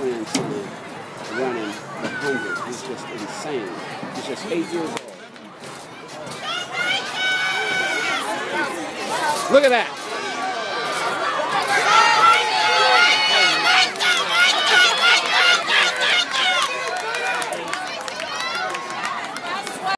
grandson running the 100. He's just insane. He's just eight years old. Look at that.